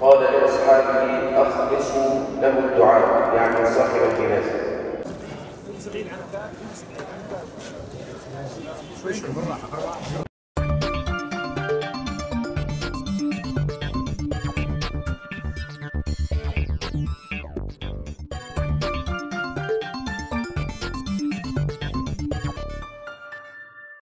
قال لأصحابه أخلصوا له الدعاء يعني صاحب الجنازة شوي شوي بالراحه بالراحه